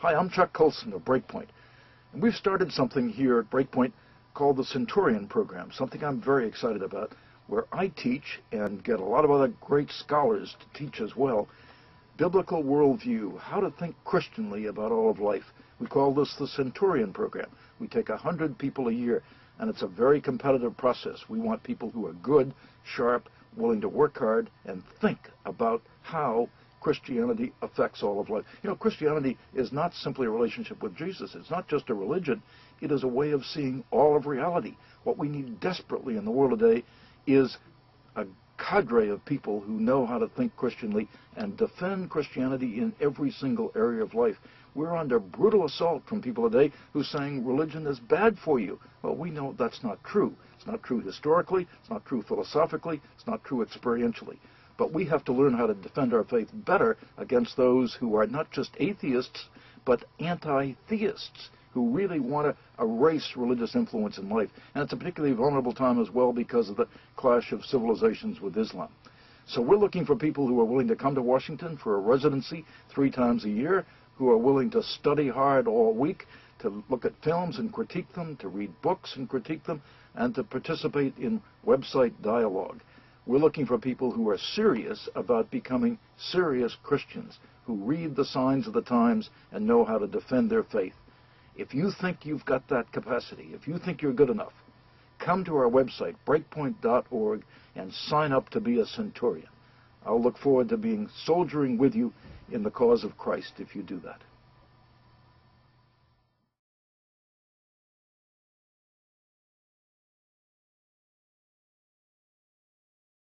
Hi, I'm Chuck Colson of Breakpoint. And we've started something here at Breakpoint called the Centurion Program, something I'm very excited about, where I teach and get a lot of other great scholars to teach as well, biblical worldview, how to think Christianly about all of life. We call this the Centurion Program. We take a hundred people a year, and it's a very competitive process. We want people who are good, sharp, willing to work hard, and think about how Christianity affects all of life. You know, Christianity is not simply a relationship with Jesus. It's not just a religion. It is a way of seeing all of reality. What we need desperately in the world today is a cadre of people who know how to think Christianly and defend Christianity in every single area of life. We're under brutal assault from people today who are saying religion is bad for you. Well, we know that's not true. It's not true historically. It's not true philosophically. It's not true experientially. But we have to learn how to defend our faith better against those who are not just atheists, but anti-theists who really want to erase religious influence in life. And it's a particularly vulnerable time as well because of the clash of civilizations with Islam. So we're looking for people who are willing to come to Washington for a residency three times a year, who are willing to study hard all week, to look at films and critique them, to read books and critique them, and to participate in website dialogue. We're looking for people who are serious about becoming serious Christians, who read the signs of the times and know how to defend their faith. If you think you've got that capacity, if you think you're good enough, come to our website, breakpoint.org, and sign up to be a centurion. I'll look forward to being soldiering with you in the cause of Christ if you do that.